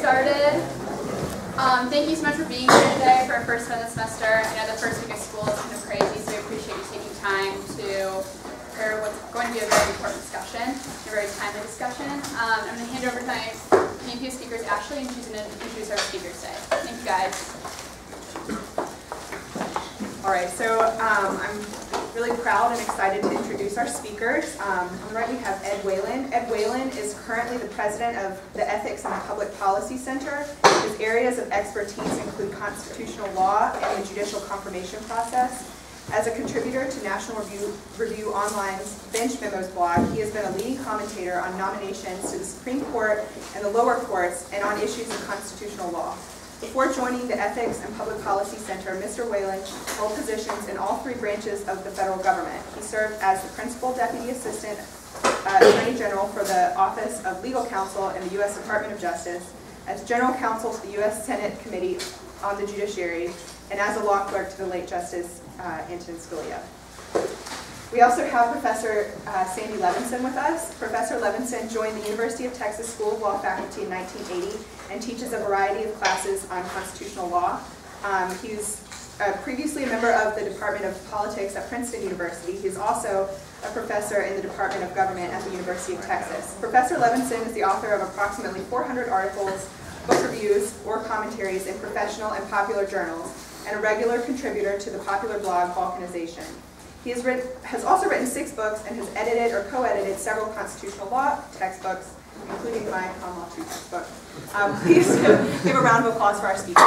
started. Um, thank you so much for being here today for our first of the semester. I know the first week of school is kind of crazy, so we appreciate you taking time to hear what's going to be a very important discussion, a very timely discussion. Um, I'm going to hand over to my PNP speakers, Ashley, and she's going to introduce our speakers today. Thank you, guys. All right, so um, I'm really proud and excited to introduce our speakers. Um, on the right, we have Ed Whelan. Ed Whelan is currently the president of the Ethics and Public Policy Center. His areas of expertise include constitutional law and the judicial confirmation process. As a contributor to National Review, Review Online's Bench Memos blog, he has been a leading commentator on nominations to the Supreme Court and the lower courts and on issues of constitutional law. Before joining the Ethics and Public Policy Center, Mr. Whelan held positions in all three branches of the federal government. He served as the Principal Deputy Assistant uh, Attorney General for the Office of Legal Counsel in the U.S. Department of Justice, as General Counsel to the U.S. Senate Committee on the Judiciary, and as a law clerk to the late Justice uh, Antonin Scalia. We also have Professor uh, Sandy Levinson with us. Professor Levinson joined the University of Texas School of Law faculty in 1980 and teaches a variety of classes on constitutional law. Um, he's uh, previously a member of the Department of Politics at Princeton University. He's also a professor in the Department of Government at the University of Texas. Professor Levinson is the author of approximately 400 articles, book reviews, or commentaries in professional and popular journals, and a regular contributor to the popular blog Balkinization. He has, written, has also written six books and has edited or co-edited several constitutional law textbooks, including my Common Law 2 textbook. Um, please give a round of applause for our speakers.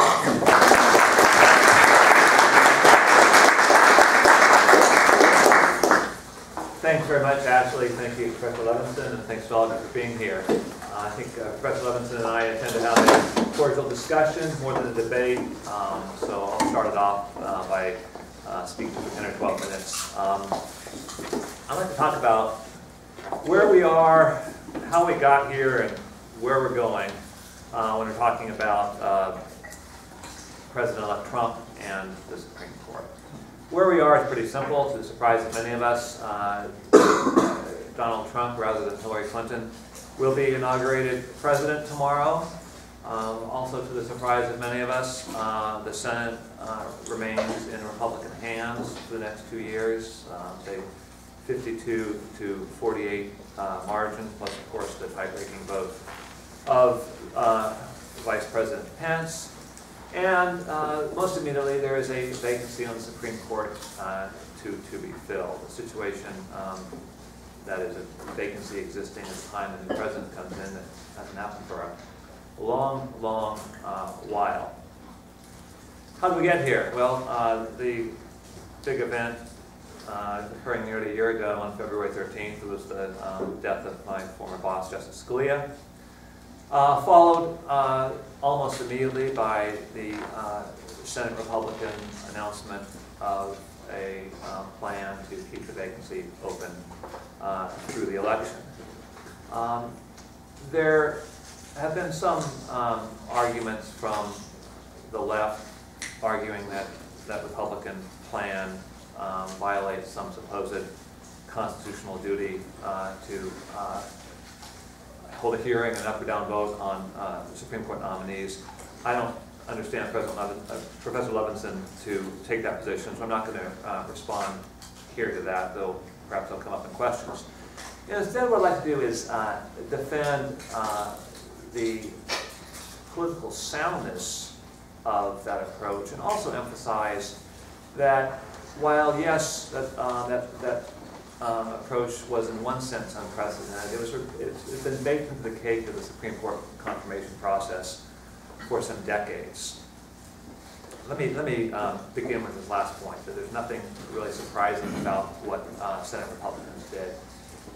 Thanks very much, Ashley. Thank you, Professor Levinson, and thanks to all of you for being here. Uh, I think uh, Professor Levinson and I intend to have a cordial discussion more than a debate, um, so I'll start it off uh, by uh, speaking for 10 or 12 minutes. Um, I'd like to talk about where we are, how we got here, and where we're going uh, when we're talking about uh, President-elect Trump and the Supreme Court. Where we are is pretty simple, to the surprise of many of us. Uh, Donald Trump, rather than Hillary Clinton, will be inaugurated president tomorrow. Um, also, to the surprise of many of us, uh, the Senate uh, remains in Republican hands for the next two years, say 52 to 48 uh, margin, plus, of course, the tie-breaking vote of uh, Vice President Pence. And uh, most immediately, there is a vacancy on the Supreme Court uh, to, to be filled. A situation um, that is a vacancy existing at the time the new president comes in that hasn't happened for a long, long uh, while. How did we get here? Well, uh, the big event uh, occurring nearly a year ago on February 13th was the um, death of my former boss, Justice Scalia. Uh, followed uh, almost immediately by the uh, Senate Republican announcement of a uh, plan to keep the vacancy open uh, through the election. Um, there have been some um, arguments from the left arguing that that Republican plan um, violates some supposed constitutional duty uh, to uh, hold a hearing, and up or down vote on uh, Supreme Court nominees. I don't understand President Levin, uh, Professor Levinson to take that position, so I'm not going to uh, respond here to that, though perhaps they'll come up in questions. Instead, what I'd like to do is uh, defend the political soundness of that approach and also emphasize that while, yes, that, uh, that, that um, approach was in one sense unprecedented, it was, it's, it's been baked into the cake of the Supreme Court confirmation process for some decades. Let me, let me um, begin with this last point, that there's nothing really surprising about what uh, Senate Republicans did.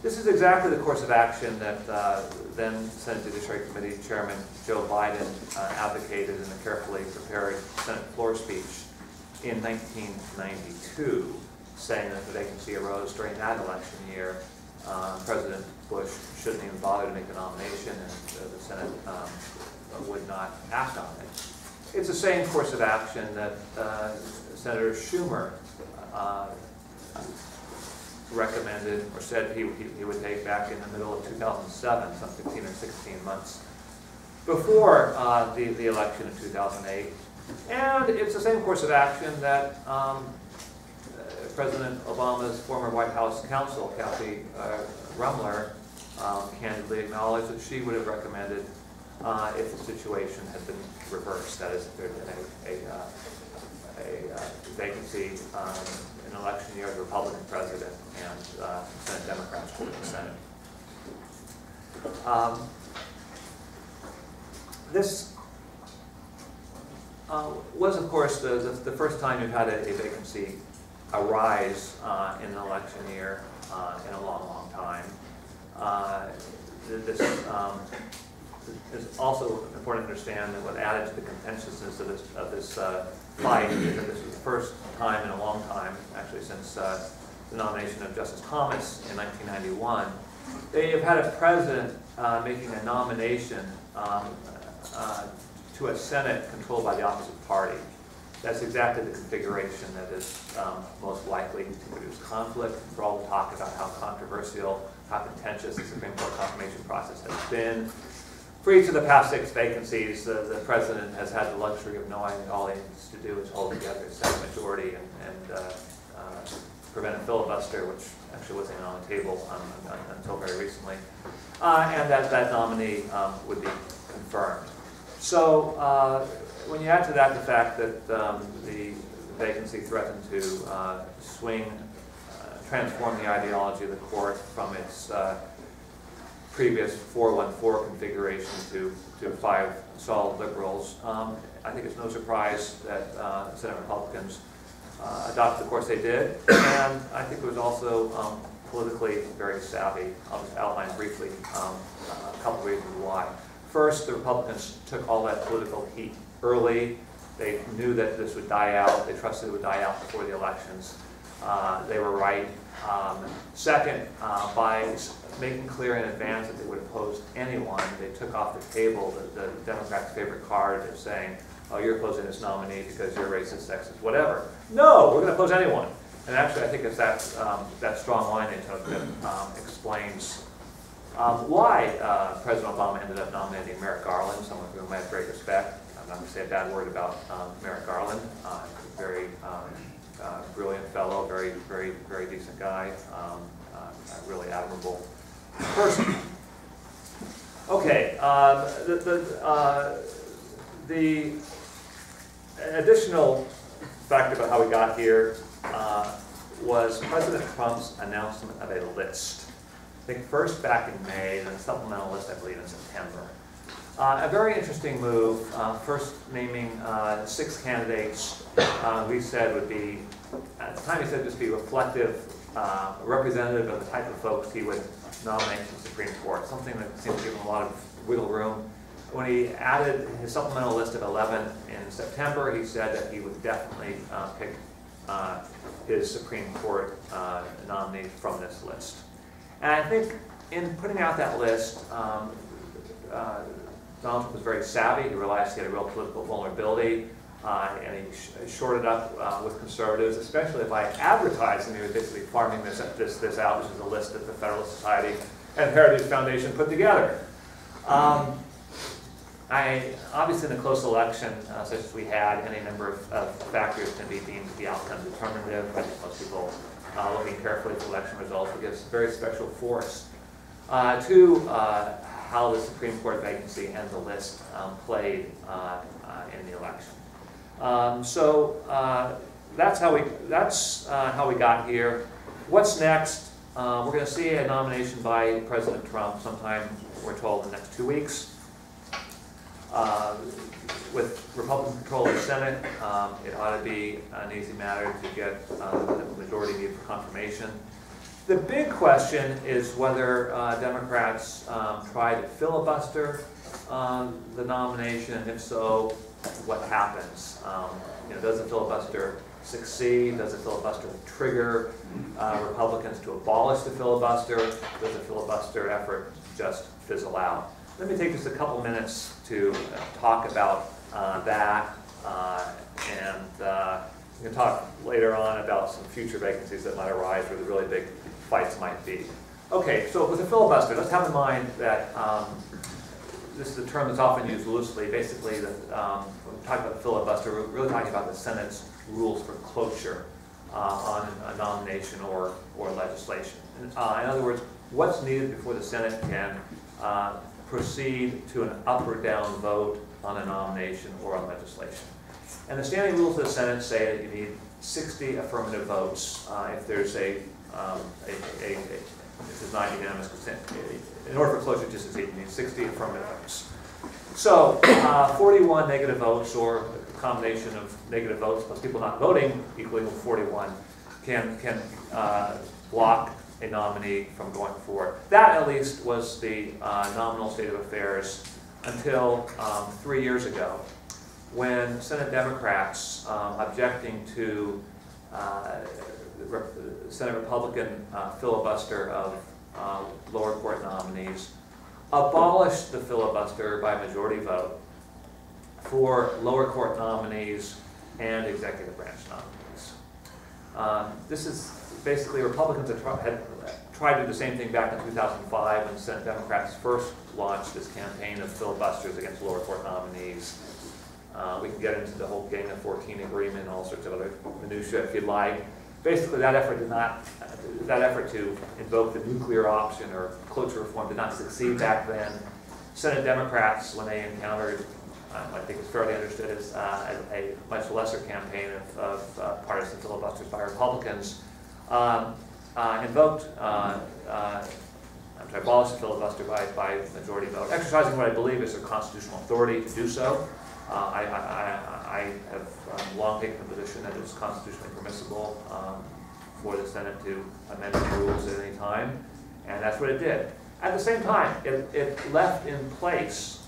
This is exactly the course of action that uh, then Senate Judiciary Committee Chairman Joe Biden uh, advocated in a carefully prepared Senate floor speech in 1992, saying that if the vacancy arose during that election year. Uh, President Bush shouldn't even bother to make a nomination, and uh, the Senate um, would not act on it. It's the same course of action that uh, Senator Schumer uh, recommended or said he, he, he, would take back in the middle of 2007, some 15 or 16 months before uh, the, the election in 2008. And it's the same course of action that um, uh, President Obama's former White House counsel, Kathy uh, Ruemmler, um, candidly acknowledged that she would have recommended uh, if the situation had been reversed, that is, if there had been a, a, uh, a vacancy um, an election year, the Republican president and uh, Senate Democrats were the Senate. Um, This uh, was, of course, the, the the first time you've had a a vacancy arise uh, in an election year uh, in a long, long time. Uh, This, um, it's also important to understand that what added to the contentiousness of this, of this uh, fight is this was the first time in a long time, actually since uh, the nomination of Justice Thomas in 1991, they have had a president uh, making a nomination um, uh, to a Senate controlled by the opposite party. That's exactly the configuration that is um, most likely to produce conflict. For all the talk about how controversial, how contentious the Supreme Court confirmation process has been, for each of the past six vacancies, the, the president has had the luxury of knowing all he needs to do is hold together a Senate majority and, and uh, uh, prevent a filibuster, which actually wasn't on the table um, until very recently, uh, and that that nominee um, would be confirmed. So uh, when you add to that the fact that um, the vacancy threatened to uh, swing, uh, transform the ideology of the court from its previous 414 configuration to, to five solid liberals. Um, I think it's no surprise that uh, Senate Republicans uh, adopted the course they did, and I think it was also um, politically very savvy. I'll just outline briefly um, a couple reasons why. First, the Republicans took all that political heat early. They knew that this would die out. They trusted it would die out before the elections. Uh, They were right. Um, Second, uh, by making clear in advance that they would oppose anyone, they took off the table the the Democrats' favorite card of saying, oh, you're opposing this nominee because you're racist, sexist, whatever. No, we're going to oppose anyone. And actually, I think it's that, um, that strong line they took that um, explains um, why uh, President Obama ended up nominating Merrick Garland, someone whom I have great respect. I'm not going to say a bad word about um, Merrick Garland. Uh, very um, uh, brilliant fellow, very, very, very decent guy, um, uh, really admirable person. Okay, um, the, the, uh, the additional fact about how we got here uh, was President Trump's announcement of a list. I think first back in May, then a supplemental list, I believe, in September. Uh, A very interesting move, uh, first naming uh, six candidates uh, we said would be, at the time he said just be reflective, uh, representative of the type of folks he would nominate to the Supreme Court, something that seemed to give him a lot of wiggle room. When he added his supplemental list of 11 in September, he said that he would definitely uh, pick his Supreme Court nominee from this list. And I think in putting out that list, um, uh, Donald was very savvy. He realized he had a real political vulnerability, uh, and he sh- shorted up uh, with conservatives, especially by advertising. He was basically farming this, this, this out. which is a list that the Federalist Society and Heritage Foundation put together. Um, I, obviously, in a close election uh, such as we had, any number of, of factors can be deemed to be outcome determinative. I think most people uh, looking carefully at the election results will give very special force uh, to uh, how the Supreme Court vacancy and the list um, played uh, uh, in the election. Um, so uh, that's how we that's uh, how we got here. What's next? We're going to see a nomination by President Trump sometime. We're told in the next two weeks. With Republican control of the Senate, um, it ought to be an easy matter to get the majority needed for confirmation. The big question is whether uh, Democrats um, try to filibuster um, the nomination, and if so, what happens? Um, You know, does the filibuster succeed? Does the filibuster trigger uh, Republicans to abolish the filibuster? Does the filibuster effort just fizzle out? Let me take just a couple minutes to uh, talk about uh, that, uh, and uh, we can talk later on about some future vacancies that might arise with a really big fights might be. Okay, so with a filibuster, let's have in mind that um, this is a term that's often used loosely. Basically, the, um, when we talk about filibuster, we're really talking about the Senate's rules for cloture uh, on a nomination or, or legislation. Uh, In other words, what's needed before the Senate can uh, proceed to an up or down vote on a nomination or on legislation. And the standing rules of the Senate say that you need 60 affirmative votes uh, if there's a, um, a, a, a- this is not unanimous consent. In order for cloture, to succeed, you need 60 affirmative votes. So, uh, 41 negative votes, or a combination of negative votes plus people not voting equaling 41, can, can uh, block a nominee from going forward. That, at least, was the uh, nominal state of affairs until um, three years ago, when Senate Democrats, um, objecting to uh, Senate Republican uh, filibuster of uh, lower court nominees, abolished the filibuster by majority vote for lower court nominees and executive branch nominees. Um, This is basically, Republicans had had tried to do the same thing back in 2005 when Senate Democrats first launched this campaign of filibusters against lower court nominees. Uh, We can get into the whole Gang of 14 agreement and all sorts of other minutiae if you'd like. Basically, that effort did not, that effort to invoke the nuclear option or cloture reform did not succeed back then. Senate Democrats, when they encountered, um, I think it's fairly understood as uh, a a much lesser campaign of- of uh, partisan filibusters by Republicans, um, uh, invoked, uh, uh, I'm sorry, abolished the filibuster by, by majority vote, exercising what I believe is their constitutional authority to do so. Uh, I, I, I have um, long taken the position that it's constitutionally permissible um, for the Senate to amend the rules at any time, and that's what it did. At the same time, it, it left in place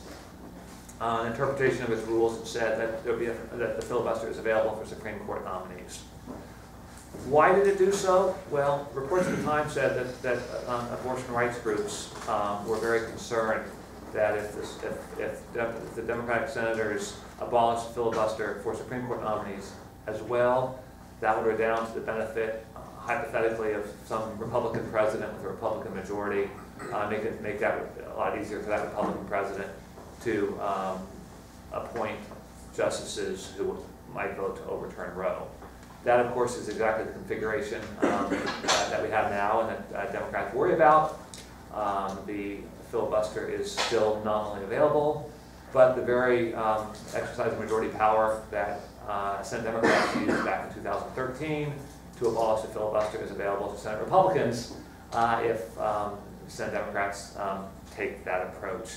uh, an interpretation of its rules that said that there be, a- that the filibuster is available for Supreme Court nominees. Why did it do so? Well, reports at the time said that, that um, abortion rights groups um, were very concerned that if, this, if, if the Democratic senators abolished filibuster for Supreme Court nominees as well, that would redound to the benefit uh, hypothetically of some Republican president with a Republican majority, uh, make it, make that a lot easier for that Republican president to um, appoint justices who might vote to overturn Roe. That, of course, is exactly the configuration um, uh, that we have now and that uh, Democrats worry about. Um, The filibuster is still nominally available, but the very um, exercise of majority power that uh, Senate Democrats used back in 2013 to abolish the filibuster is available to Senate Republicans uh, if um, Senate Democrats um, take that approach.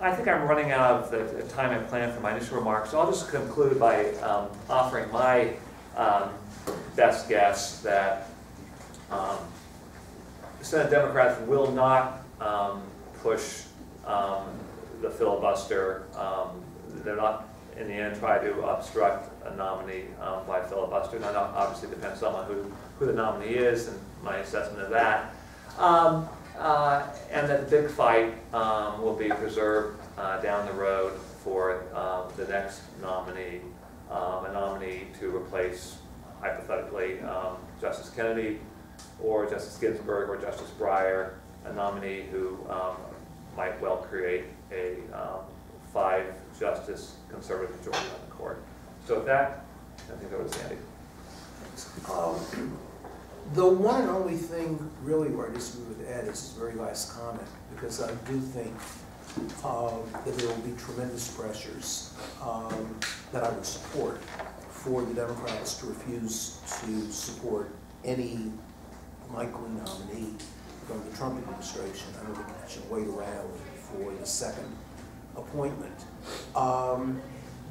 I think I'm running out of the time I planned for my initial remarks, so I'll just conclude by um, offering my um, best guess that um, Senate Democrats will not um, push um, the filibuster. Um, They're not, in the end, try to obstruct a nominee um, by filibuster. That obviously depends on who, who the nominee is and my assessment of that. Um, uh, And that the big fight um, will be preserved uh, down the road for um, the next nominee, a nominee to replace hypothetically Justice Kennedy or Justice Ginsburg or Justice Breyer, a nominee who um, might well create a um, five-justice conservative majority on the court. So that, I think that was Sandy. Um, The one and only thing really where I disagree with Ed is his very last comment, because I do think um, that there will be tremendous pressures um, that I would support for the Democrats to refuse to support any likely nominee from the Trump administration. I don't think we should wait around for the second appointment. Um,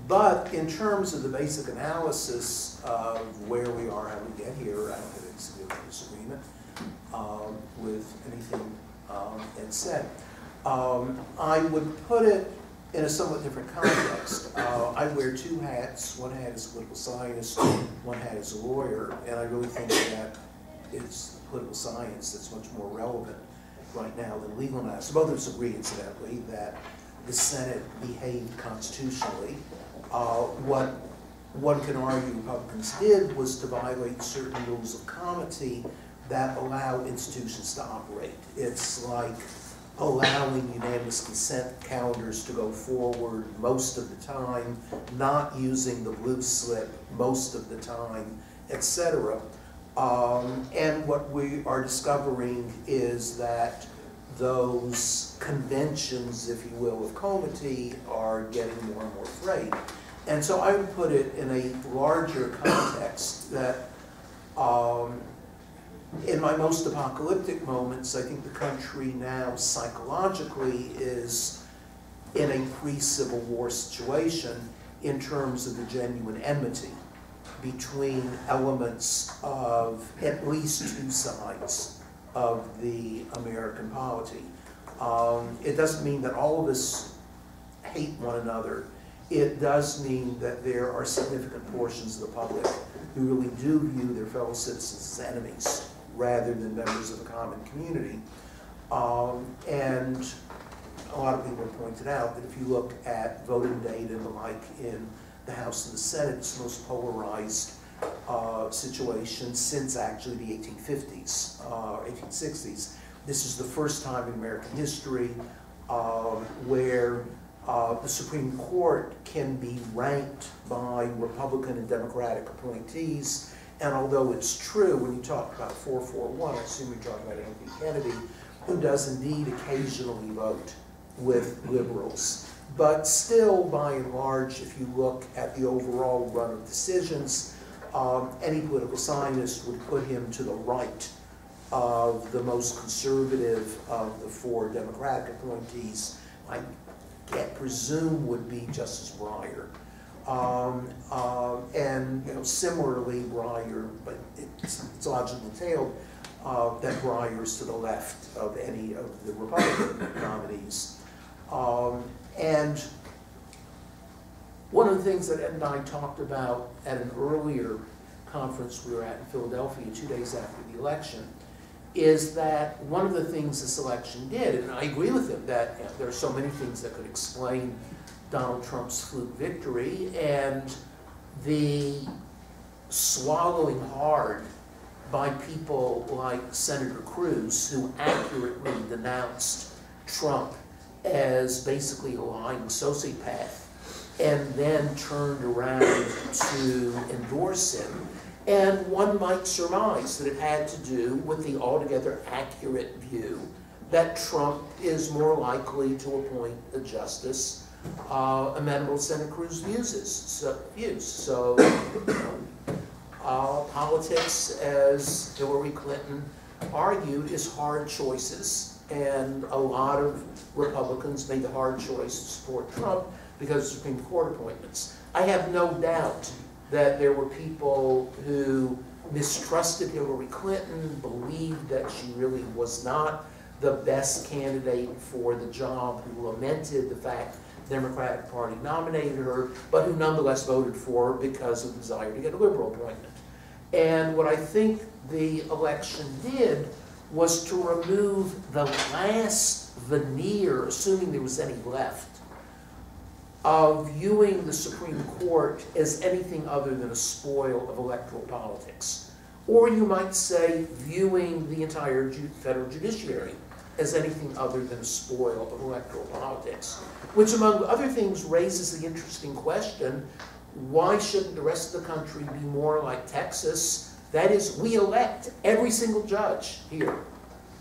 But in terms of the basic analysis of where we are, how we get here, I don't have any significant disagreement um, with anything um, Ed said. Um, I would put it in a somewhat different context. Uh, I wear two hats. One hat is a political scientist, one hat is a lawyer, and I really think that it's political science that's much more relevant right now than legal analysis. Both of us agree incidentally that the Senate behaved constitutionally. Uh, What one can argue Republicans did was to violate certain rules of comity that allow institutions to operate. It's like allowing unanimous consent calendars to go forward most of the time, not using the blue slip most of the time, et cetera. Um, and what we are discovering is that those conventions, if you will, of comity are getting more and more frayed. And so I would put it in a larger context that um, in my most apocalyptic moments, I think the country now psychologically is in a pre-Civil War situation in terms of the genuine enmity between elements of at least two sides of the American polity. Um, it doesn't mean that all of us hate one another. It does mean that there are significant portions of the public who really do view their fellow citizens as enemies rather than members of a common community. Um, and a lot of people have pointed out that if you look at voting data and the like in the House and the Senate, it's the most polarized uh, situation since actually the 1850s, uh, 1860s. This is the first time in American history um, where uh, the Supreme Court can be ranked by Republican and Democratic appointees. And although it's true, when you talk about 441, I assume you're talking about Anthony Kennedy, who does indeed occasionally vote with liberals. But still, by and large, if you look at the overall run of decisions, um, any political scientist would put him to the right of the most conservative of the four Democratic appointees. I can't presume would be Justice Breyer. Um, uh, and you know, similarly, Breyer, but it's, it's logically entailed uh, that Breyer is to the left of any of the Republican nominees. Um, and one of the things that Ed and I talked about at an earlier conference we were at in Philadelphia two days after the election is that one of the things this election did, and I agree with him that you know, there are so many things that could explain Donald Trump's fluke victory, and the swallowing hard by people like Senator Cruz, who accurately denounced Trump as basically a lying sociopath, and then turned around to endorse him. And one might surmise that it had to do with the altogether accurate view that Trump is more likely to appoint a justice uh, amenable Senator Cruz views. So, views. so uh, politics, as Hillary Clinton argued, is hard choices. And a lot of Republicans made the hard choice to support Trump because of Supreme Court appointments. I have no doubt that there were people who mistrusted Hillary Clinton, believed that she really was not the best candidate for the job, who lamented the fact the Democratic Party nominated her, but who nonetheless voted for her because of the desire to get a liberal appointment. And what I think the election did was to remove the last veneer, assuming there was any left, of viewing the Supreme Court as anything other than a spoil of electoral politics. Or you might say viewing the entire federal judiciary as anything other than a spoil of electoral politics. Which, among other things, raises the interesting question, why shouldn't the rest of the country be more like Texas? That is, we elect every single judge here,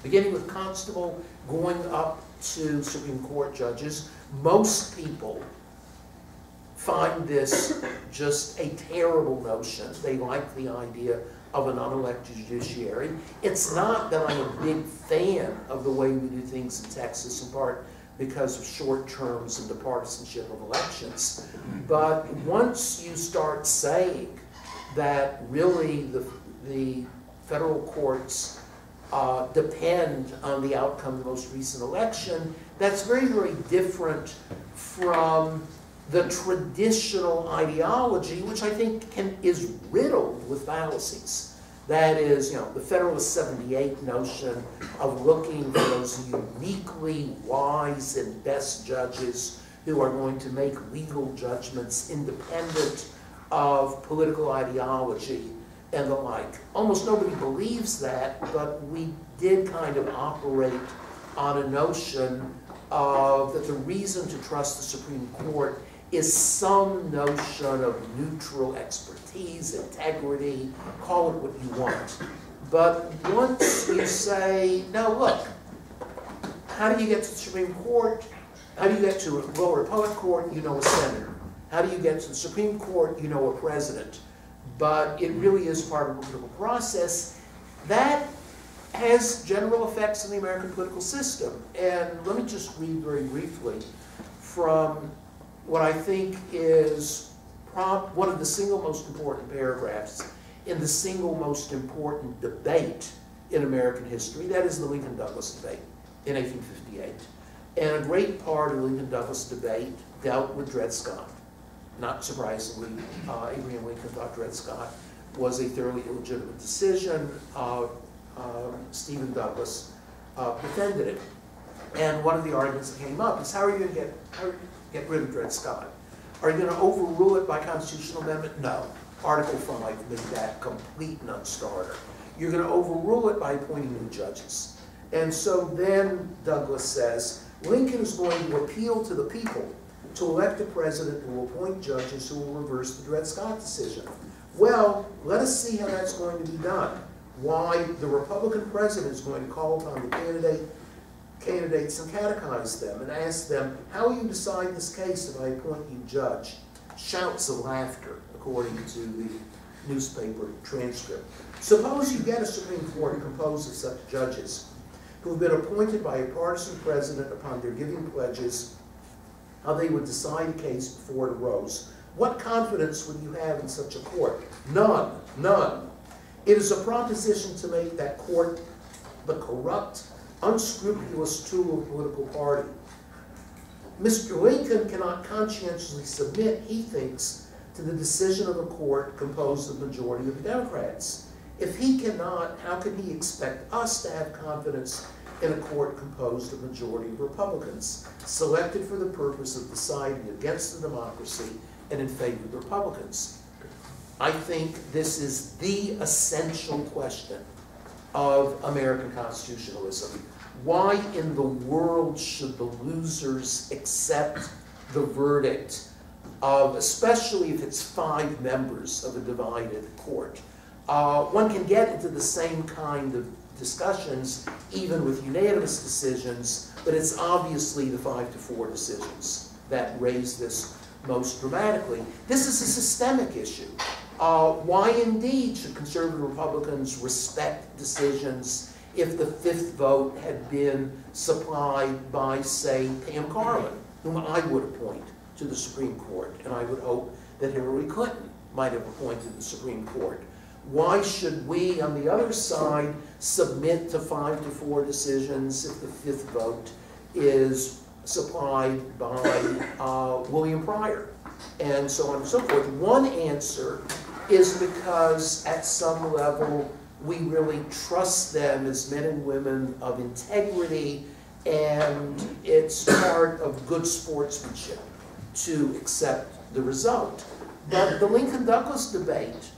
beginning with constable, going up to Supreme Court judges. Most people find this just a terrible notion. They like the idea of an unelected judiciary. It's not that I'm a big fan of the way we do things in Texas, in part because of short terms and the partisanship of elections. But once you start saying that really the, the federal courts uh, depend on the outcome of the most recent election, that's very, very different from the traditional ideology, which I think can, is riddled with fallacies. That is, you know, the Federalist 78 notion of looking for those uniquely wise and best judges who are going to make legal judgments independent of political ideology and the like. Almost nobody believes that, but we did kind of operate on a notion of that the reason to trust the Supreme Court is some notion of neutral expertise, integrity, call it what you want. But once you say, now look, how do you get to the Supreme Court? How do you get to a lower appellate court? You know a senator. How do you get to the Supreme Court? You know a president. But it really is part of a political process. That has general effects on the American political system. And let me just read very briefly from what I think is one of the single most important paragraphs in the single most important debate in American history. That is the Lincoln Douglas debate in 1858. And a great part of the Lincoln Douglas debate dealt with Dred Scott. Not surprisingly, uh, Abraham Lincoln thought Dred Scott was a thoroughly illegitimate decision. Uh, um, Stephen Douglas uh, defended it. And one of the arguments that came up is how are you going to get, how get rid of Dred Scott? Are you going to overrule it by constitutional amendment? No. Article 5 made that complete non-starter. You're going to overrule it by appointing new judges. And so then Douglas says, Lincoln is going to appeal to the people to elect a president who will appoint judges who will reverse the Dred Scott decision. Well, let us see how that's going to be done. Why the Republican president is going to call upon the candidate, candidates and catechize them and ask them, how will you decide this case if I appoint you judge? Shouts of laughter, according to the newspaper transcript. Suppose you get a Supreme Court composed of such judges who have been appointed by a partisan president upon their giving pledges, how they would decide a case before it arose. What confidence would you have in such a court? None, none. It is a proposition to make that court the corrupt, unscrupulous tool of political party. Mr. Lincoln cannot conscientiously submit, he thinks, to the decision of a court composed of the majority of Democrats. If he cannot, how can he expect us to have confidence in a court composed of majority of Republicans, selected for the purpose of deciding against the democracy and in favor of the Republicans? I think this is the essential question of American constitutionalism. Why in the world should the losers accept the verdict of, especially if it's five members of a divided court? Uh, one can get into the same kind of discussions even with unanimous decisions, but it's obviously the five to four decisions that raise this most dramatically. This is a systemic issue. Uh, why indeed should conservative Republicans respect decisions if the fifth vote had been supplied by, say, Pam Karlan, whom I would appoint to the Supreme Court, and I would hope that Hillary Clinton might have appointed the Supreme Court. Why should we, on the other side, submit to five to four decisions if the fifth vote is supplied by uh, William Pryor? And so on and so forth. One answer is because at some level we really trust them as men and women of integrity and it's part of good sportsmanship to accept the result. But the Lincoln Douglas debate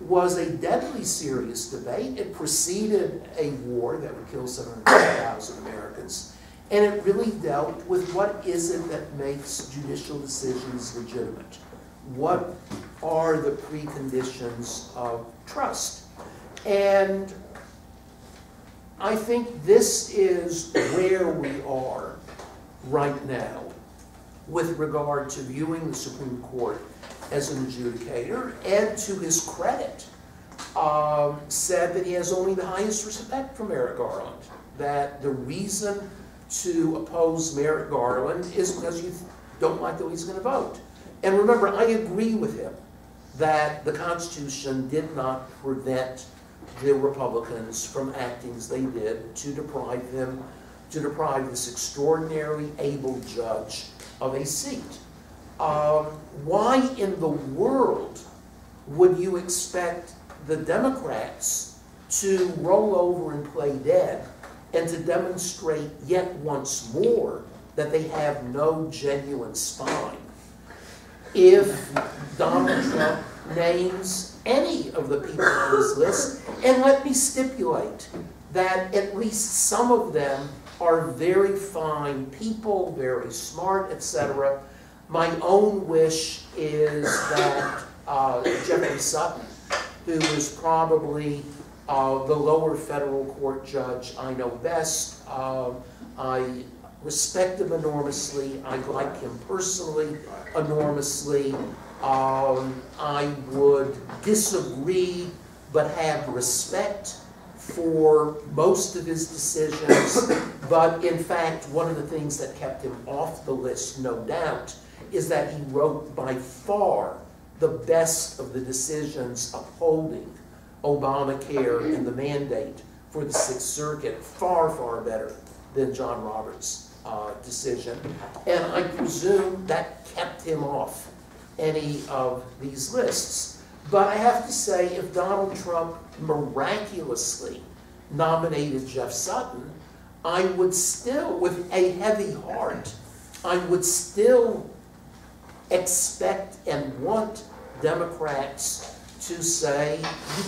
was a deadly serious debate. It preceded a war that would kill 750,000 Americans. And it really dealt with what is it that makes judicial decisions legitimate? What are the preconditions of trust? And I think this is where we are right now with regard to viewing the Supreme Court as an adjudicator, and to his credit, um, said that he has only the highest respect for Merrick Garland. That the reason to oppose Merrick Garland is because you don't like the way he's going to vote. And remember, I agree with him that the Constitution did not prevent the Republicans from acting as they did to deprive him, to deprive this extraordinarily able judge of a seat. Um, why in the world would you expect the Democrats to roll over and play dead and to demonstrate yet once more that they have no genuine spine if Donald Trump names any of the people on his list? And let me stipulate that at least some of them are very fine people, very smart, etc. My own wish is that uh, Jeffrey Sutton, who is probably uh, the lower federal court judge I know best, uh, I respect him enormously, I like him personally enormously. Um, I would disagree but have respect for most of his decisions. But in fact, one of the things that kept him off the list, no doubt, is that he wrote by far the best of the decisions upholding Obamacare and the mandate for the Sixth Circuit, far, far better than John Roberts' uh, decision. And I presume that kept him off any of these lists. But I have to say, if Donald Trump miraculously nominated Jeff Sutton, I would still, with a heavy heart, I would still expect and want Democrats to say,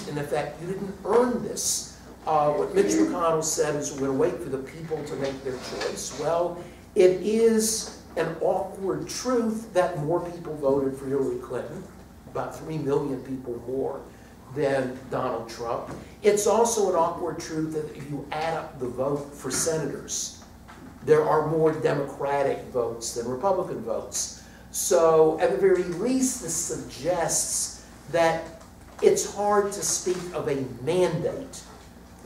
in effect, you didn't earn this. Uh, what Mitch McConnell said is we're going to wait for the people to make their choice. Well, it is an awkward truth that more people voted for Hillary Clinton, about 3 million people more than Donald Trump. It's also an awkward truth that if you add up the vote for senators, there are more Democratic votes than Republican votes. So at the very least, this suggests that it's hard to speak of a mandate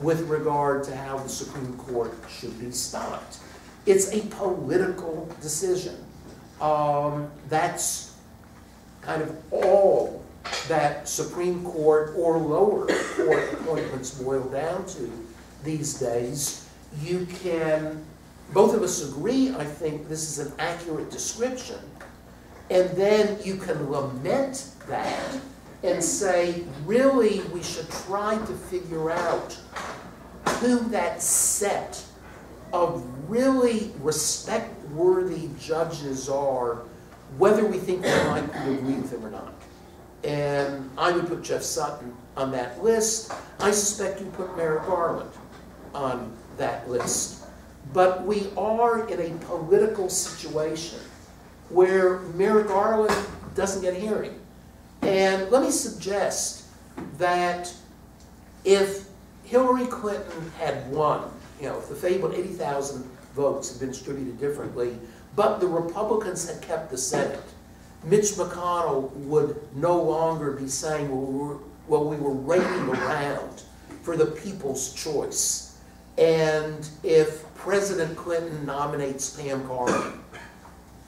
with regard to how the Supreme Court should be stopped. It's a political decision. Um, that's kind of all that Supreme Court or lower court appointments boil down to these days. You can, both of us agree, I think this is an accurate description, and then you can lament that and say, really, we should try to figure out who that set of really respect-worthy judges are, whether we think we might agree with them or not. And I would put Jeff Sutton on that list. I suspect you put Merrick Garland on that list. But we are in a political situation where Merrick Garland doesn't get a hearing. And let me suggest that if Hillary Clinton had won, you know, if the fabled 80,000 votes had been distributed differently, but the Republicans had kept the Senate, Mitch McConnell would no longer be saying, well, we were, well, we were around for the people's choice. And if President Clinton nominates Pam Carter,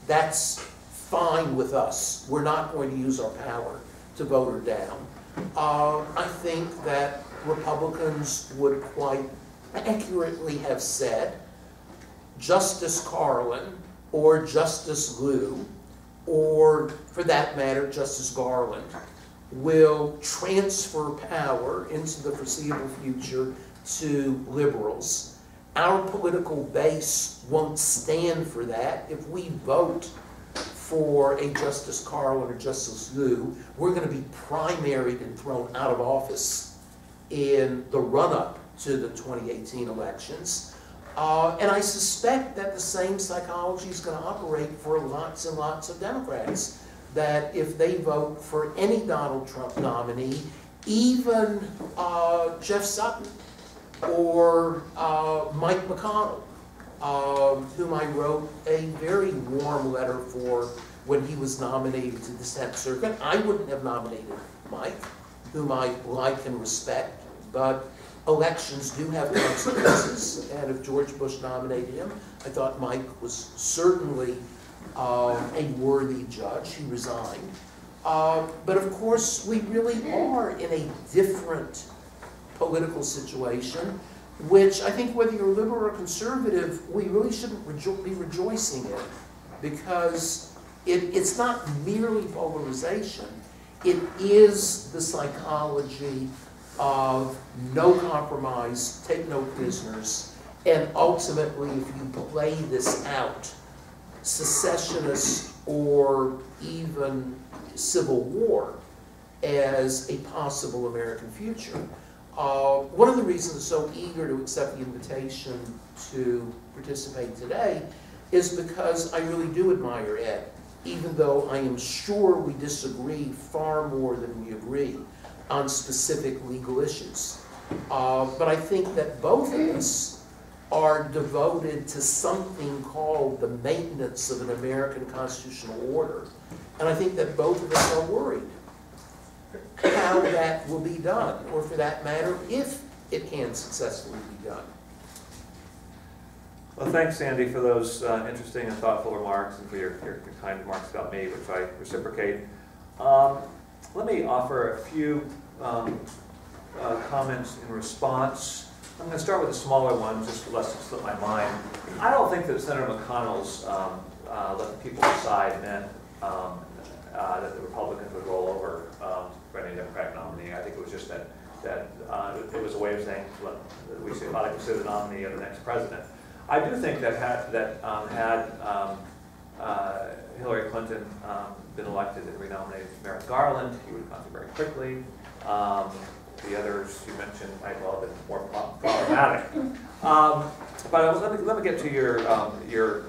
that's fine with us. We're not going to use our power to vote her down. Uh, I think that Republicans would quite accurately have said Justice Karlan or Justice Liu, or for that matter, Justice Garland, will transfer power into the foreseeable future to liberals. Our political base won't stand for that. If we vote for a Justice Karlan or Justice Liu, we're going to be primaried and thrown out of office in the run-up to the 2018 elections. Uh, and I suspect that the same psychology is going to operate for lots and lots of Democrats. That if they vote for any Donald Trump nominee, even uh, Jeff Sutton or uh, Mike McConnell, um, whom I wrote a very warm letter for when he was nominated to the Tenth Circuit. I wouldn't have nominated Mike, whom I like and respect, but elections do have consequences, and if George Bush nominated him, I thought Mike was certainly um, a worthy judge. He resigned. Uh, but of course, we really are in a different political situation, which I think whether you're liberal or conservative, we really shouldn't rejo be rejoicing in, because it, it's not merely polarization, it is the psychology of no compromise, take no prisoners, and ultimately, if you play this out, secessionist or even civil war as a possible American future. Uh, One of the reasons I'm so eager to accept the invitation to participate today is because I really do admire Ed, even though I am sure we disagree far more than we agree on specific legal issues. Uh, But I think that both of us are devoted to something called the maintenance of an American constitutional order. And I think that both of us are worried how that will be done, or for that matter, if it can successfully be done. Well, thanks, Sandy, for those uh, interesting and thoughtful remarks and for your, your kind remarks about me, which I reciprocate. Um, Let me offer a few um, uh, comments in response. I'm going to start with a smaller one, just lest it slip my mind. I don't think that Senator McConnell's um, uh, let the people decide meant um, uh, that the Republicans would roll over um, for any Democratic nominee. I think it was just that, that uh, it was a way of saying, that we should probably consider the nominee of the next president. I do think that had, that um, had um, uh, Hillary Clinton um, been elected and renominated Merrick Garland, he would have gone through very quickly. Um, The others you mentioned might well have been more problematic. Um, But let me, let me get to your, um, your,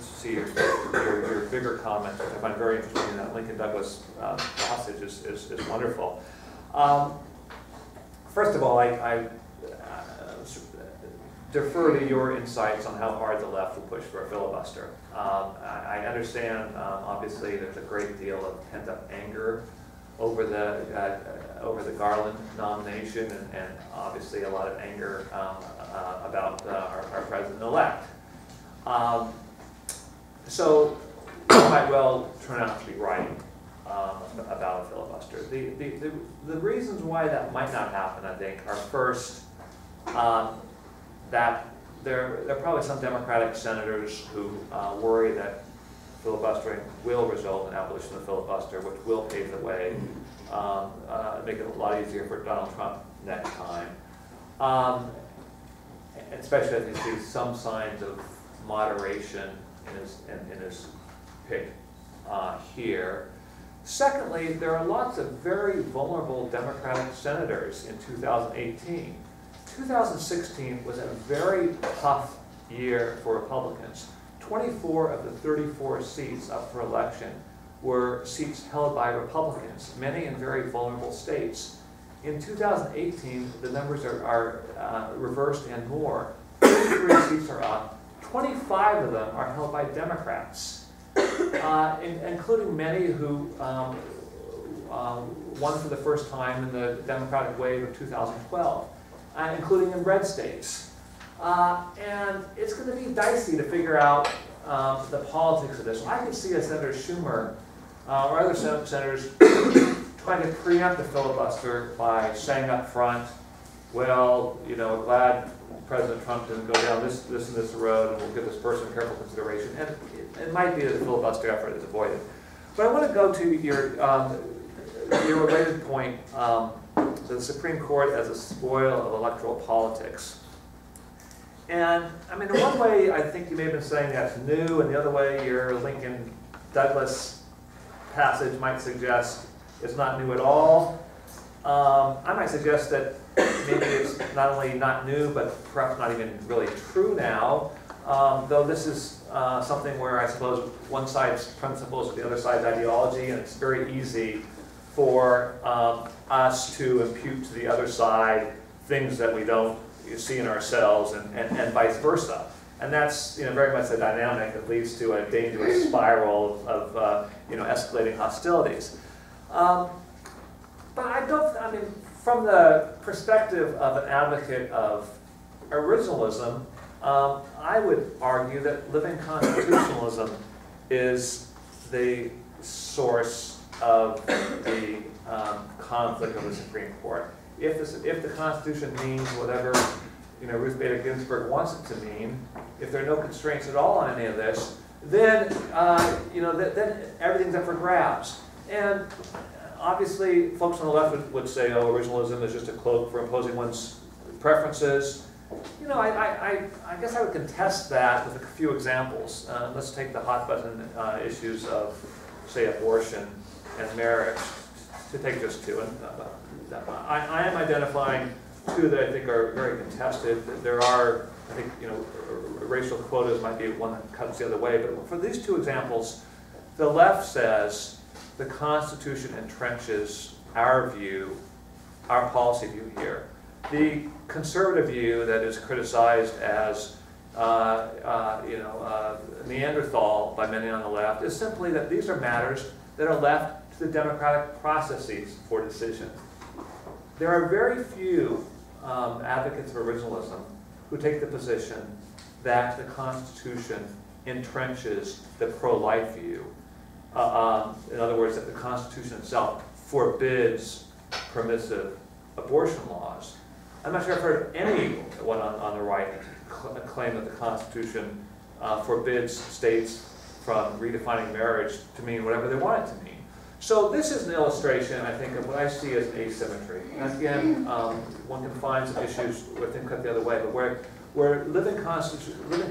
see, your, your your bigger comment, which I find very interesting, and that Lincoln Douglas uh, passage is, is is wonderful. First of all, I, I defer to your insights on how hard the left will push for a filibuster. Um, I, I understand, um, obviously, there's a great deal of pent-up anger over the, uh, over the Garland nomination, and, and obviously a lot of anger um, uh, about uh, our, our president-elect. Um, So, you might well turn out to be right um, about a filibuster. The, the, the, the reasons why that might not happen, I think, are first, um, that there, there are probably some Democratic senators who uh, worry that filibustering will result in abolition of filibuster, which will pave the way, um, uh, make it a lot easier for Donald Trump next time. Um, especially as he sees some signs of moderation in his, in, in his pick uh, here. Secondly, there are lots of very vulnerable Democratic senators in 2018. 2016 was a very tough year for Republicans. 24 of the 34 seats up for election were seats held by Republicans, many in very vulnerable states. In 2018, the numbers are, are uh, reversed and more. 33 seats are up. 25 of them are held by Democrats, uh, in- including many who um, um, won for the first time in the Democratic wave of 2012, uh, including in red states. Uh, and it's going to be dicey to figure out um, the politics of this. I can see a Senator Schumer uh, or other sen- senators trying to preempt the filibuster by saying up front, well, you know, we're glad President Trump didn't go down this, this and this road, and we'll give this person careful consideration. And it, it might be that the filibuster effort is avoided. But I want to go to your, um, your related point, um, to the Supreme Court as a spoil of electoral politics. And, I mean, in one way, I think you may have been saying that's new, and the other way, your Lincoln Douglas passage might suggest it's not new at all. Um, I might suggest that maybe it's not only not new, but perhaps not even really true now. Um, though this is uh, something where I suppose one side's principles the other side's ideology, and it's very easy for um, us to impute to the other side things that we don't see in ourselves, and, and, and vice versa. And that's you know very much a dynamic that leads to a dangerous spiral of, of uh, you know escalating hostilities. Um, but I don't. I mean, from the perspective of an advocate of originalism, um, I would argue that living constitutionalism is the source of the um, conflict of the Supreme Court. If the, if the Constitution means whatever you know Ruth Bader Ginsburg wants it to mean, if there are no constraints at all on any of this, then uh, you know that, then everything's up for grabs. And obviously, folks on the left would, would say, "Oh, originalism is just a cloak for imposing one's preferences." You know, I, I, I, I guess I would contest that with a few examples. Uh, let's take the hot button uh, issues of, say, abortion and marriage. to take just two, and I, I am identifying two that I think are very contested. There are, I think, you know, racial quotas might be one that cuts the other way, but for these two examples, the left says the Constitution entrenches our view, our policy view here. The conservative view that is criticized as uh, uh, you know, uh, Neanderthal by many on the left is simply that these are matters that are left the democratic processes for decision. There are very few um, advocates of originalism who take the position that the Constitution entrenches the pro-life view. Uh, um, in other words, that the Constitution itself forbids permissive abortion laws. I'm not sure I've heard anyone on, on the right cl claim that the Constitution uh, forbids states from redefining marriage to mean whatever they want it to mean. So this is an illustration, I think, of what I see as asymmetry. And again, um, one can find some issues where things cut the other way, but where, where living, constitu living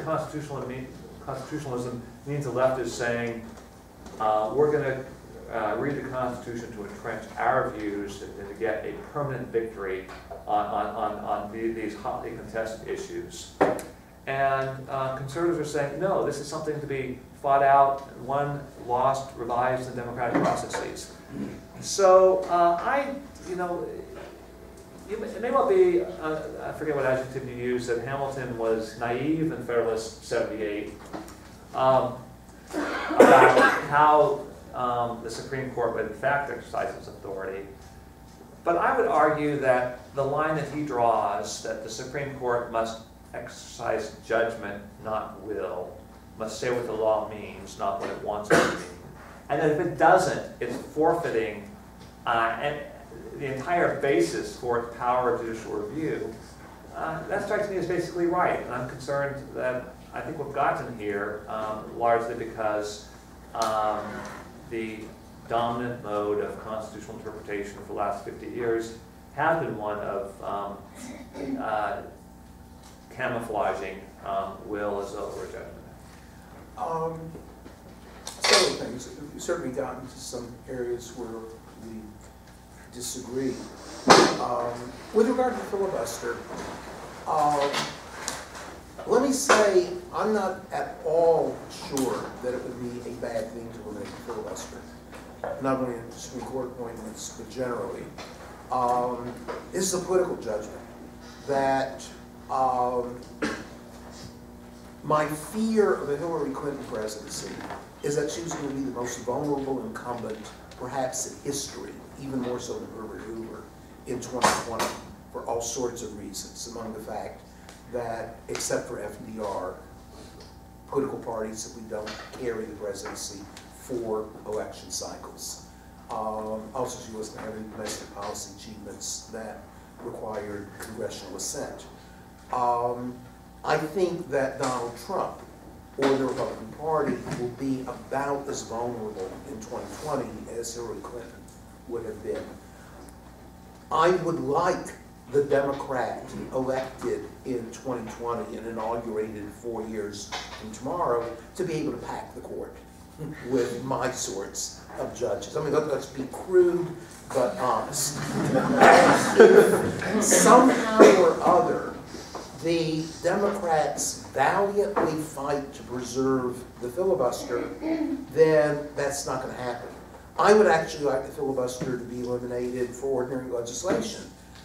mean, constitutionalism means the left is saying, uh, we're going to uh, read the Constitution to entrench our views and to get a permanent victory on, on, on, on the, these hotly contested issues. And uh, conservatives are saying, no, this is something to be fought out, won, lost, revised in democratic processes. So uh, I, you know, it may well be, uh, I forget what adjective you used, that Hamilton was naive and Federalist 78 um, about how um, the Supreme Court would in fact exercise its authority. But I would argue that the line that he draws, that the Supreme Court must exercise judgment, not will, must say what the law means, not what it wants it to mean. And that if it doesn't, it's forfeiting uh, and the entire basis for its power of judicial review. Uh, that strikes me as basically right. And I'm concerned that I think we've gotten here um, largely because um, the dominant mode of constitutional interpretation for the last 50 years has been one of um, uh, camouflaging um, will as over judgment. Um, several things. We've certainly gotten to some areas where we disagree. Um, with regard to filibuster, um, let me say I'm not at all sure that it would be a bad thing to eliminate filibuster, not only in Supreme Court appointments, but generally. Um, this is a political judgment that um, my fear of a Hillary Clinton presidency is that she's going to be the most vulnerable incumbent, perhaps in history, even more so than Herbert Hoover, in 2020, for all sorts of reasons, among the fact that, except for FDR, political parties simply don't carry the presidency for election cycles. Um, also, she wasn't having domestic policy achievements that required congressional assent. Um, I think that Donald Trump or the Republican Party will be about as vulnerable in 2020 as Hillary Clinton would have been. I would like the Democrat elected in 2020 and inaugurated four years from tomorrow to be able to pack the court with my sorts of judges. I mean, let's be crude but honest. Somehow or other, the Democrats valiantly fight to preserve the filibuster, then that's not going to happen. I would actually like the filibuster to be eliminated for ordinary legislation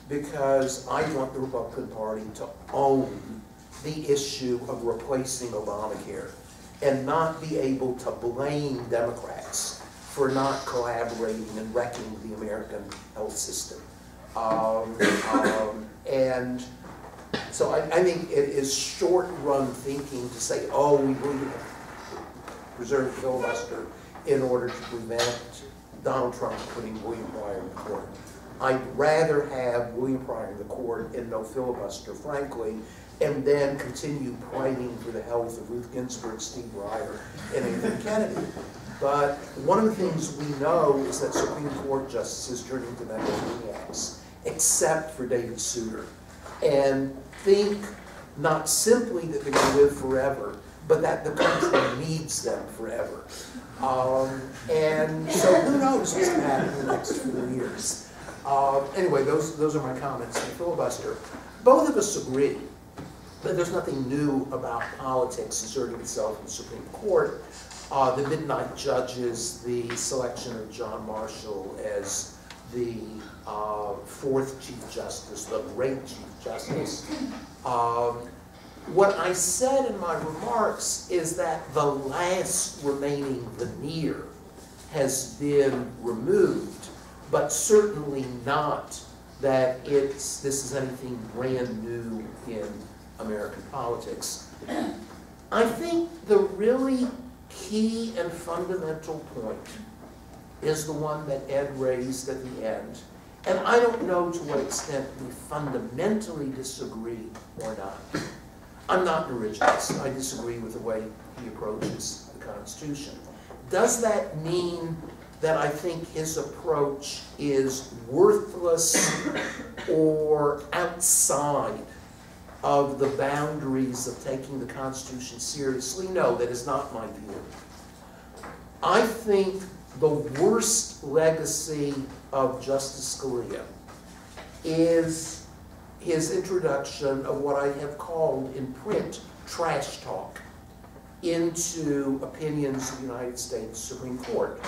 because I want the Republican Party to own the issue of replacing Obamacare and not be able to blame Democrats for not collaborating and wrecking the American health system. Um, um, and so I, I, think it is short-run thinking to say, oh, we really preserve filibuster in order to prevent Donald Trump putting William Pryor in court. I'd rather have William Pryor in the court and no filibuster, frankly, and then continue fighting for the health of Ruth Ginsburg, Steve Breyer, and Anthony Kennedy. But one of the things we know is that Supreme Court justices turn into megalomaniacs, except for David Souter, and think not simply that they're going to live forever, but that the country needs them forever. Um, and so who knows what's going to happen in the next few years. Um, anyway, those, those are my comments on filibuster. Both of us agree that there's nothing new about politics asserting itself in the Supreme Court. Uh, the midnight judges, the selection of John Marshall as the uh, fourth Chief Justice, the great Chief Justice. Um, what I said in my remarks is that the last remaining veneer has been removed, but certainly not that it's, this is anything brand new in American politics. I think the really key and fundamental point is the one that Ed raised at the end. And I don't know to what extent we fundamentally disagree or not. I'm not an originalist. I disagree with the way he approaches the Constitution. Does that mean that I think his approach is worthless or outside of the boundaries of taking the Constitution seriously? No, that is not my view. I think the worst legacy of Justice Scalia is his introduction of what I have called in print trash talk into opinions of the United States Supreme Court,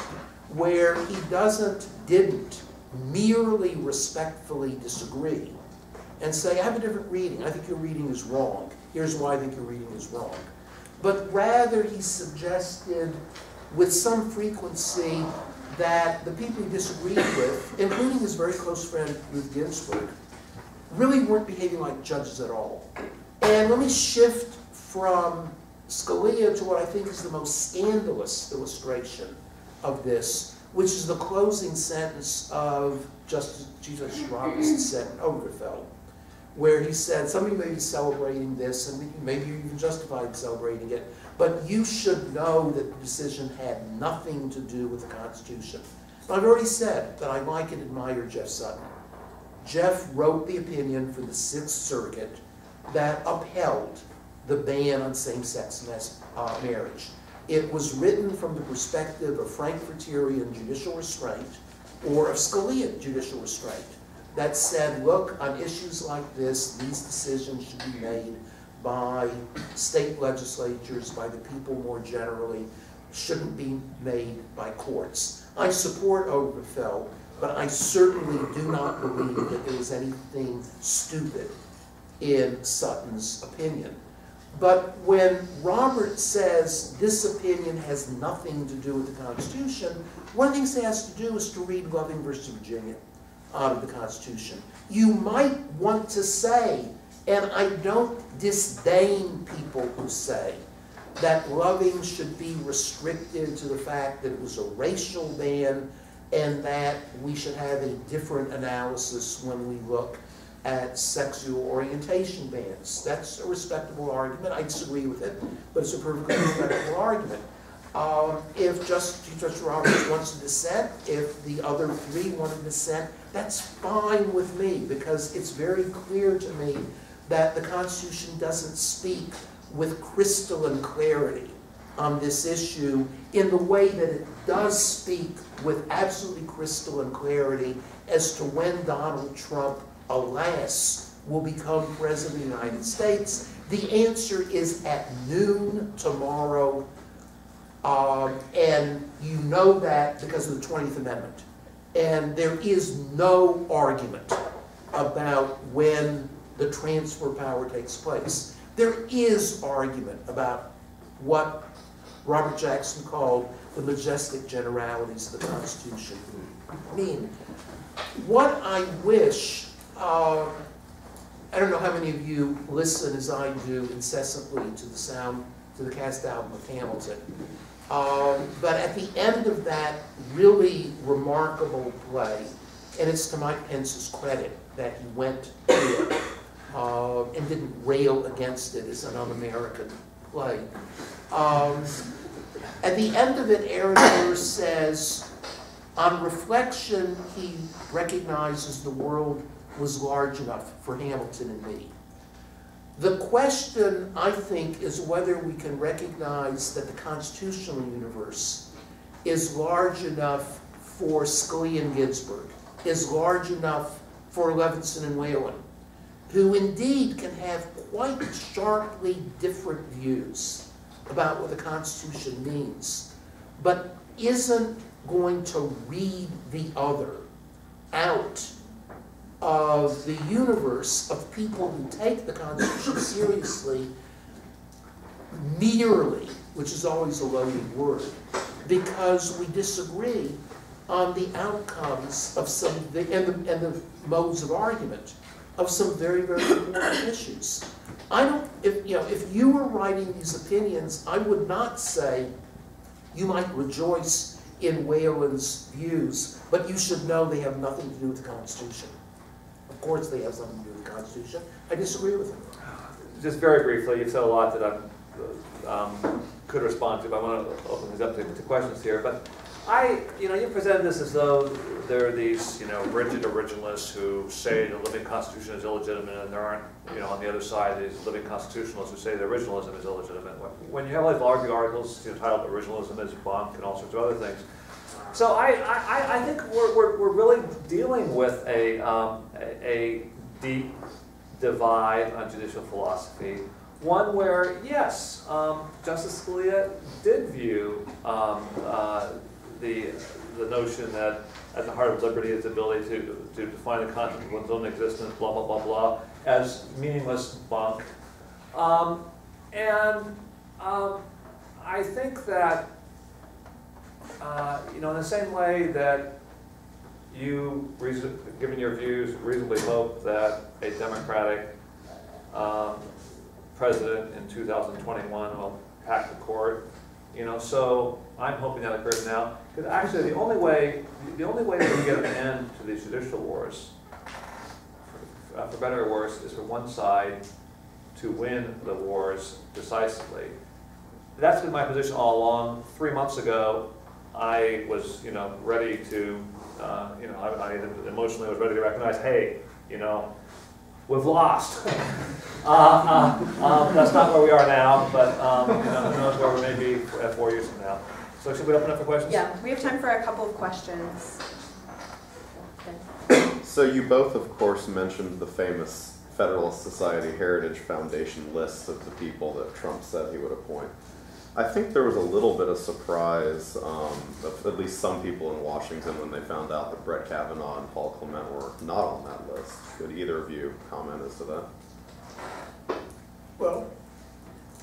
where he doesn't, didn't merely respectfully disagree and say, I have a different reading, I think your reading is wrong, here's why I think your reading is wrong. But rather he suggested with some frequency that the people he disagreed with, including his very close friend Ruth Ginsburg, really weren't behaving like judges at all. And let me shift from Scalia to what I think is the most scandalous illustration of this, which is the closing sentence of Justice Justice Roberts' in Obergefell, oh, where he said, some of you may be celebrating this, and maybe you even justified celebrating it, but you should know that the decision had nothing to do with the Constitution. I've already said that I like and admire Jeff Sutton. Jeff wrote the opinion for the Sixth Circuit that upheld the ban on same-sex uh, marriage. It was written from the perspective of Frankfurterian judicial restraint or of judicial restraint that said, look, on issues like this, these decisions should be made by state legislatures, by the people more generally, shouldn't be made by courts. I support Obergefell, but I certainly do not believe that there was anything stupid in Sutton's opinion. But when Robert says this opinion has nothing to do with the Constitution, one of the things he has to do is to read Loving versus Virginia out of the Constitution. You might want to say, and I don't disdain people who say, that loving should be restricted to the fact that it was a racial ban and that we should have a different analysis when we look at sexual orientation bans. That's a respectable argument. I disagree with it, but it's a perfectly respectable argument. Um, if just Chief Justice Roberts wants to dissent, if the other three want to dissent, that's fine with me because it's very clear to me that the Constitution doesn't speak with crystalline clarity on this issue in the way that it does speak with absolutely crystalline clarity as to when Donald Trump, alas, will become President of the United States. The answer is at noon tomorrow, um, and you know that because of the 20th Amendment. And there is no argument about when the transfer power takes place. There is argument about what Robert Jackson called the majestic generalities of the Constitution mean. What I wish, uh, I don't know how many of you listen as I do incessantly to the sound, to the cast album of Hamilton. Um, but at the end of that really remarkable play, and it's to Mike Pence's credit that he went to it uh, and didn't rail against it as an un-American play. Um, at the end of it, Aaron Burr says, on reflection, he recognizes the world was large enough for Hamilton and me. The question, I think, is whether we can recognize that the constitutional universe is large enough for Scalia and Ginsburg, is large enough for Levinson and Whelan, who indeed can have quite sharply different views about what the Constitution means, but isn't going to read the other out of the universe of people who take the Constitution seriously merely, which is always a loaded word, because we disagree on the outcomes of some, and the, and the modes of argument of some very, very important issues. I don't, if, you know, if you were writing these opinions, I would not say you might rejoice in Whelan's views, but you should know they have nothing to do with the Constitution. Of course, they have something to do with the Constitution. I disagree with him. Just very briefly, you've said a lot that I um, could respond to, but I want to open this up to, to questions here. But I, you know, you presented this as though there are these, you know, rigid originalists who say the living constitution is illegitimate, and there aren't, you know, on the other side, these living constitutionalists who say the originalism is illegitimate. When you have like large articles you know, titled "Originalism is a Bunk" and all sorts of other things, so I, I, I think we're, we're, we're really dealing with a, um, a, a deep divide on judicial philosophy. One where, yes, um, Justice Scalia did view um, uh, the, the notion that at the heart of liberty is the ability to, to define the content of one's own existence, blah, blah, blah, blah, as meaningless bunk. Um, and um, I think that uh, you know, in the same way that you, given your views, reasonably hope that a Democratic um, president in 2021 will pack the court, you know, so I'm hoping that occurs now. Because actually, the only way, the only way that we get an end to these judicial wars, for, uh, for better or worse, is for one side to win the wars decisively. That's been my position all along. Three months ago, I was, you know, ready to, uh, you know, I, I emotionally was ready to recognize, hey, you know, we've lost. uh, uh, um, that's not where we are now, but um, you know, who knows where we may be at four years from now. So should we open up for questions? Yeah, we have time for a couple of questions. So you both, of course, mentioned the famous Federalist Society Heritage Foundation list of the people that Trump said he would appoint. I think there was a little bit of surprise, um, of at least some people in Washington, when they found out that Brett Kavanaugh and Paul Clement were not on that list. Could either of you comment as to that? Well,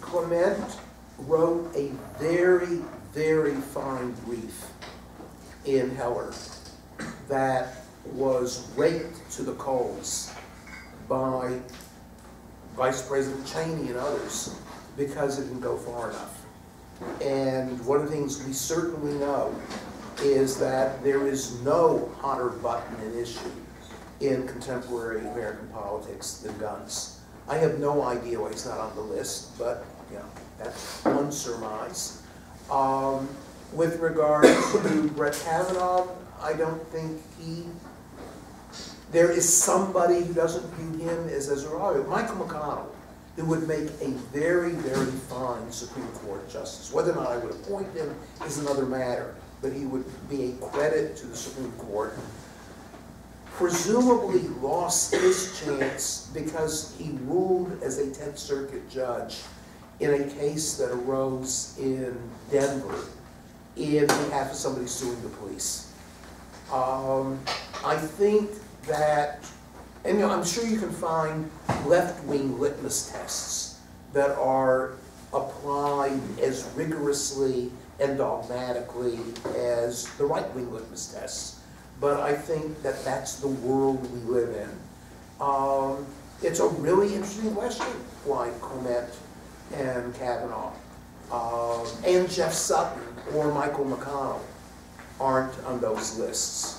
Clement wrote a very, very fine brief in Heller that was raked to the coals by Vice President Cheney and others because it didn't go far enough. And one of the things we certainly know is that there is no hotter button and issue in contemporary American politics than guns. I have no idea why it's not on the list, but you know, that's one surmise. Um, with regard to Brett Kavanaugh, I don't think he, there is somebody who doesn't view him as a rival. Michael McConnell who would make a very, very fine Supreme Court justice. Whether or not I would appoint him is another matter, but he would be a credit to the Supreme Court. Presumably lost his chance because he ruled as a Tenth Circuit judge in a case that arose in Denver in behalf of somebody suing the police. Um, I think that and you know, I'm sure you can find left-wing litmus tests that are applied as rigorously and dogmatically as the right-wing litmus tests. But I think that that's the world we live in. Um, it's a really interesting question why Clement and Kavanaugh um, and Jeff Sutton or Michael McConnell aren't on those lists.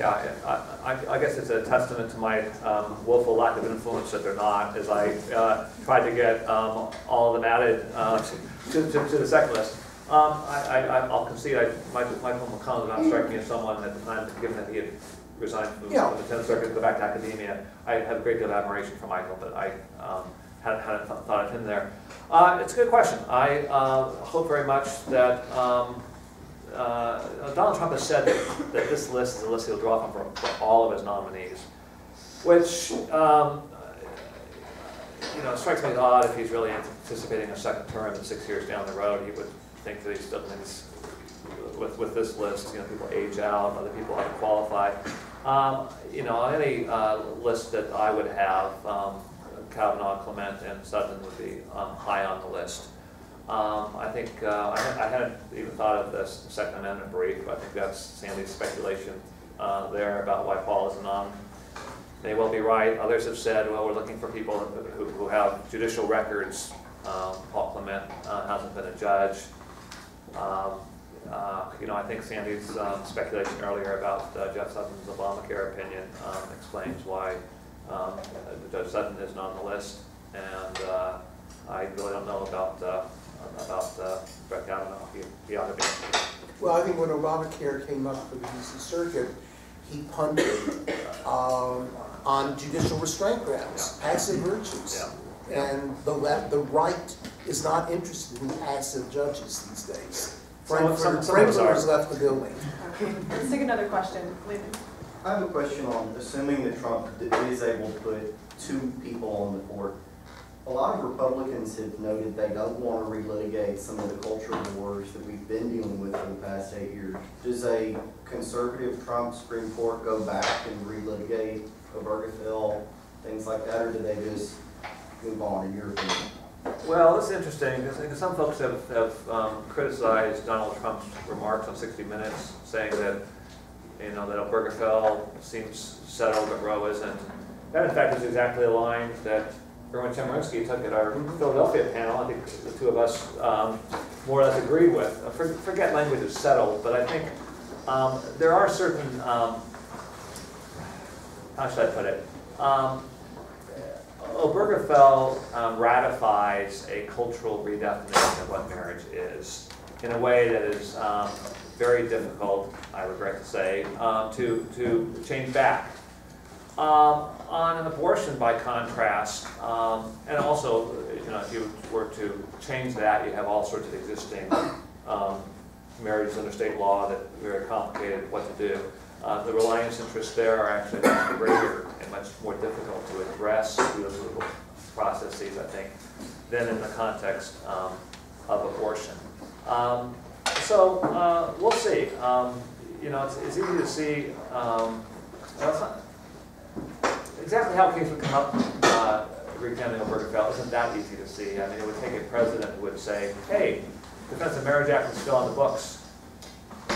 Yeah, I, I, I guess it's a testament to my um, woeful lack of influence that they're not, as I uh, tried to get um, all of them added uh, to, to, to the second list. Um, I, I, I'll concede, I, Michael, Michael McConnell did not strike me as someone at the time, given that he had resigned from, Yeah. the 10th Circuit to go back to academia. I have a great deal of admiration for Michael, but I, um, hadn't, hadn't th- thought of him there. Uh, it's a good question. I, uh, hope very much that, um, uh, Donald Trump has said that, that this list is a list he'll draw from for, for all of his nominees, which, um, you know, strikes me as odd if he's really anticipating a second term in six years down the road. He would think that he still thinks with, with this list, you know, people age out, other people have to qualify. Um, you know, on any, uh, list that I would have, um, Kavanaugh, Clement, and Sutton would be, um, high on the list. Um, I think, uh, I, I hadn't even thought of this Second Amendment brief, I think that's Sandy's speculation, uh, there about why Paul isn't on may well be right. Others have said, well, we're looking for people who, who have judicial records. Um, Paul Clement uh, hasn't been a judge. Um, uh, You know, I think Sandy's um, speculation earlier about uh, Jeff Sutton's Obamacare opinion um, explains why um, Judge Sutton isn't on the list. And uh, I really don't know about, about uh, Brett Kavanaugh. He, he ought to be. Well, I think when Obamacare came up for the DC Circuit, he punted um, on judicial restraint grounds, passive virtues. Yeah. And the left, the right is not interested in passive judges these days. Some- some- Frankfurt some of us Frankfurt has left the building. Okay, let's take another question. Lynn? I have a question on, assuming that Trump is able to put two people on the court. A lot of Republicans have noted they don't want to relitigate some of the cultural wars that we've been dealing with for the past eight years. Does a conservative Trump Supreme Court go back and relitigate Obergefell, things like that, or do they just move on, in your opinion? Well, it's interesting, because some folks have, have um, criticized Donald Trump's remarks on 60 Minutes, saying that, you know, that Obergefell seems settled, but Roe isn't. That in fact is exactly a line that Erwin Chemerinsky took at our Philadelphia panel, I think the two of us um, more or less agreed with. Uh, for- Forget language is settled, but I think um, there are certain, um, how should I put it? Um, Obergefell um, ratifies a cultural redefinition of what marriage is in a way that is um, very difficult, I regret to say, um, to, to change back. Um, on an abortion, by contrast, um, and also, you know, if you were to change that, you have all sorts of existing um, marriages under state law that are very complicated what to do. Uh, the reliance interests there are actually much greater and much more difficult to address through those legal processes, I think, than in the context um, of abortion. Um, so uh, we'll see. Um, you know, it's, it's easy to see. Um, well, exactly how a case would come up uh, re-examining Obergefell isn't that easy to see. I mean, it would take a president who would say, "Hey, Defense of Marriage Act is still on the books.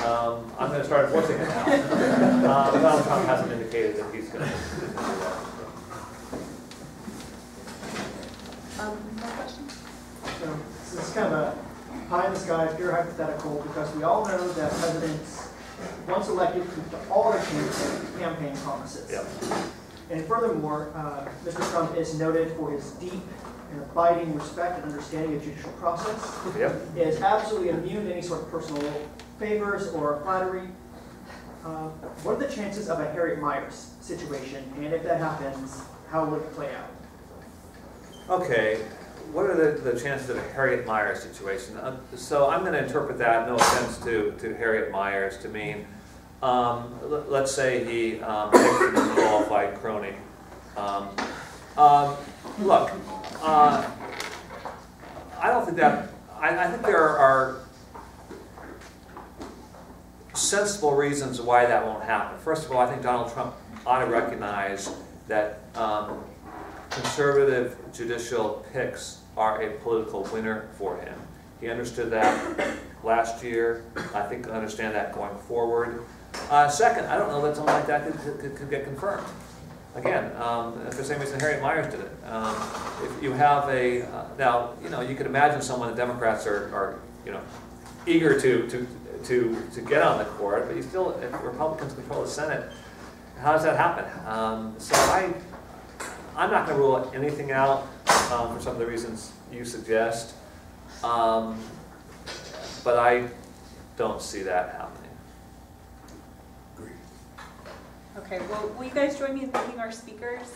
Um, I'm going to start enforcing it now." uh, Donald Trump hasn't indicated that he's going to do that. Um, more questions? So this is kind of a pie in the sky, pure hypothetical, because we all know that presidents, once elected, keep to all their campaign, campaign promises. Yep. And furthermore, uh, Mr. Trump is noted for his deep and abiding respect and understanding of judicial process. Yep. He is absolutely immune to any sort of personal favors or flattery. Uh, What are the chances of a Harriet Miers situation? And if that happens, how would it play out? Okay, what are the, the chances of a Harriet Miers situation? Uh, so I'm going to interpret that, no offense to, to Harriet Miers, to mean, um, let's say he um, picks an unqualified crony. Um, um, look, uh, I don't think that, I, I think there are sensible reasons why that won't happen. First of all, I think Donald Trump ought to recognize that um, conservative judicial picks are a political winner for him. He understood that last year. I think understand that going forward. Uh, second, I don't know that something like that could, could, could get confirmed. Again, um, for the same reason Harriet Miers did it. Um, if you have a, uh, now, you know, you could imagine someone the Democrats are, are, you know, eager to, to, to, to get on the court, but you still, if Republicans control the Senate, how does that happen? Um, so I, I'm not going to rule anything out um, for some of the reasons you suggest, um, but I don't see that happening. Okay, well, will you guys join me in thanking our speakers?